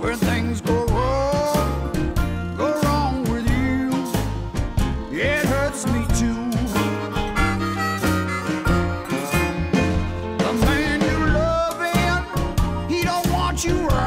when things go wrong, go wrong with you. It hurts me too. The man you he don't want you.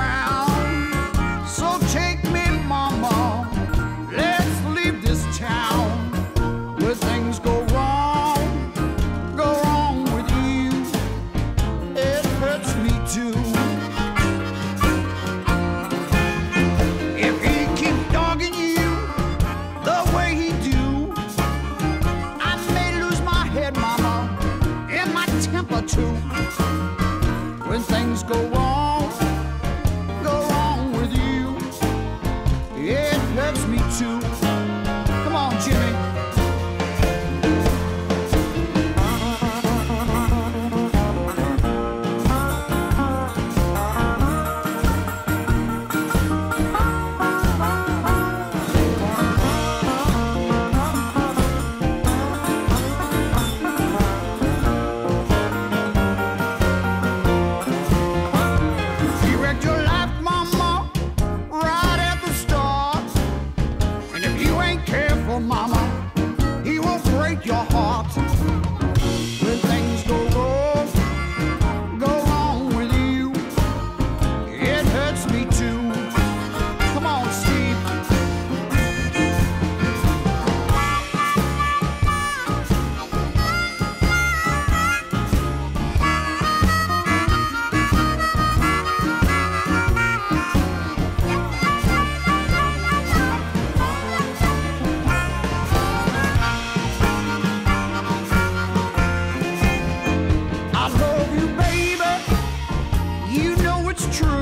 It's true.